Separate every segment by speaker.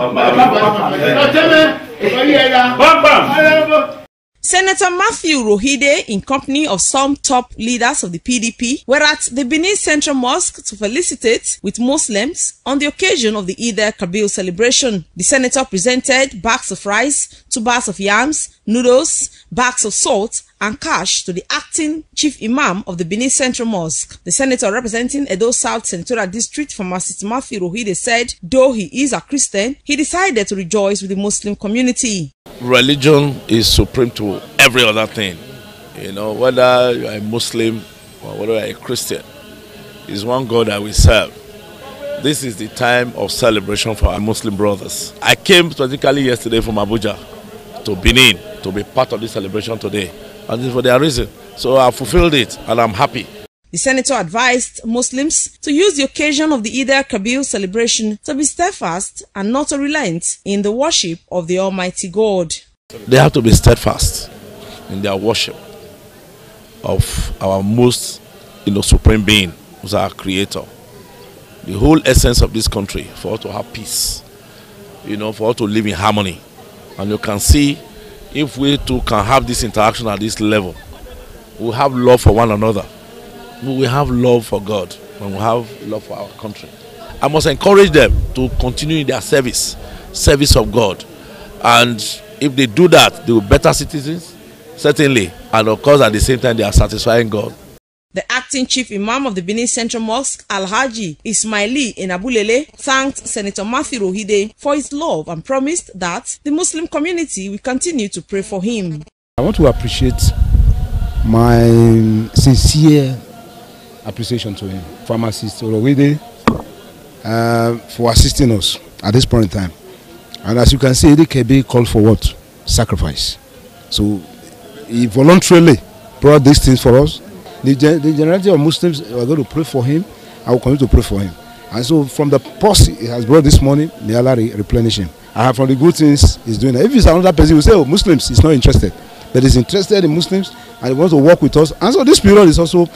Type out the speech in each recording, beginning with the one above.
Speaker 1: Bam, bam. ọba mi. ọtẹ́mẹ́ Senator Matthew Urhoghide, in company of some top leaders of the PDP, were at the Benin Central Mosque to felicitate with Muslims on the occasion of the Eid al-Kabir celebration. The senator presented bags of rice, two bags of yams, noodles, bags of salt, and cash to the acting chief imam of the Benin Central Mosque. The senator representing Edo South Senatorial District, Pharmacist Matthew Urhoghide, said though he is a Christian, he decided to rejoice with the Muslim community.
Speaker 2: Religion is supreme to every other thing. You know, whether you are a Muslim or whether you are a Christian, is one God that we serve. This is the time of celebration for our Muslim brothers. I came specifically yesterday from Abuja to Benin to be part of this celebration today. And this for their reason. So I fulfilled it and I'm happy.
Speaker 1: The senator advised Muslims to use the occasion of the Eid al-Kabir celebration to be steadfast and not to relent in the worship of the Almighty God.
Speaker 2: They have to be steadfast in their worship of our most you know, supreme being, who's our creator. The whole essence of this country, for us to have peace, you know, for us to live in harmony. And you can see if we too can have this interaction at this level, we have love for one another. We will have love for God and we have love for our country. I must encourage them to continue in their service, service of God. And if they do that, they will be better citizens, certainly. And of course, at the same time, they are satisfying God.
Speaker 1: The acting chief imam of the Benin Central Mosque, Alhaji Ismaili Inabulele, thanked Senator Matthew Rohide for his love and promised that the Muslim community will continue to pray for him.
Speaker 3: I want to appreciate my sincere appreciation to him, pharmacist Urhoghide, uh, for assisting us at this point in time. And as you can see, EDKB called for what? Sacrifice. So he voluntarily brought these things for us the, the generality of Muslims are going to pray for him. I will continue to pray for him. And so from the purse he has brought this morning, may Allah re replenish him. Have from the good things he's doing. If it's another person, will say, oh, Muslims, he's not interested. But he's interested in Muslims and he wants to work with us. And so this period is also,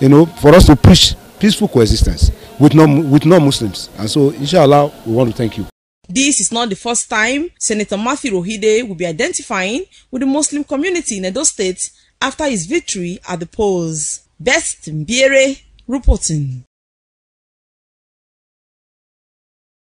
Speaker 3: you know, for us to preach peaceful coexistence with non with non-Muslims. And so, inshallah, we want to thank you.
Speaker 1: This is not the first time Senator Matthew Rohide will be identifying with the Muslim community in Edo State after his victory at the polls. Best Mbiere reporting.